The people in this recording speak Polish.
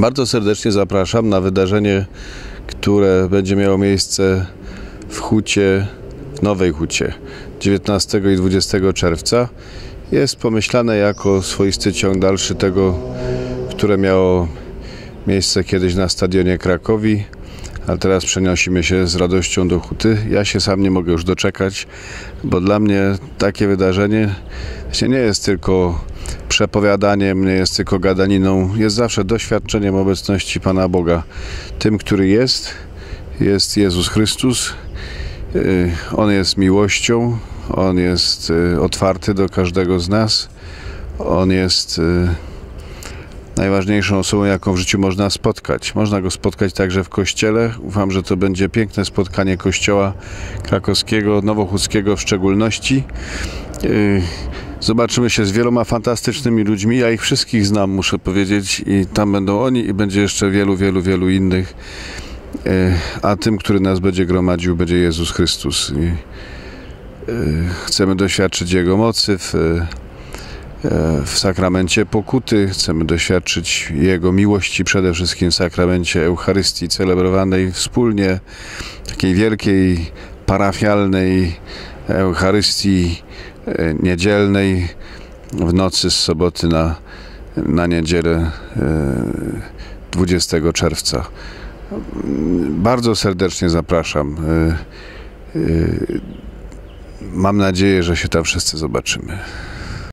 Bardzo serdecznie zapraszam na wydarzenie, które będzie miało miejsce w Hucie, w Nowej Hucie 19 i 20 czerwca. Jest pomyślane jako swoisty ciąg dalszy tego, które miało miejsce kiedyś na stadionie Krakowi, a teraz przenosimy się z radością do Huty. Ja się sam nie mogę już doczekać, bo dla mnie takie wydarzenie nie jest tylko przepowiadaniem, nie jest tylko gadaniną, jest zawsze doświadczeniem obecności Pana Boga. Tym, który jest, jest Jezus Chrystus. Y, On jest miłością, On jest y, otwarty do każdego z nas. On jest y, najważniejszą osobą, jaką w życiu można spotkać. Można go spotkać także w kościele. Ufam, że to będzie piękne spotkanie kościoła krakowskiego, nowochódzkiego w szczególności. Zobaczymy się z wieloma fantastycznymi ludźmi. Ja ich wszystkich znam, muszę powiedzieć, i tam będą oni, i będzie jeszcze wielu, wielu, wielu innych. Yy, A tym, który nas będzie gromadził, będzie Jezus Chrystus. I yy, chcemy doświadczyć Jego mocy w w sakramencie pokuty. Chcemy doświadczyć Jego miłości przede wszystkim w sakramencie Eucharystii celebrowanej wspólnie, takiej wielkiej, parafialnej Eucharystii e, niedzielnej w nocy z soboty na, na niedzielę e, 20 czerwca. Bardzo serdecznie zapraszam. E, e, Mam nadzieję, że się tam wszyscy zobaczymy.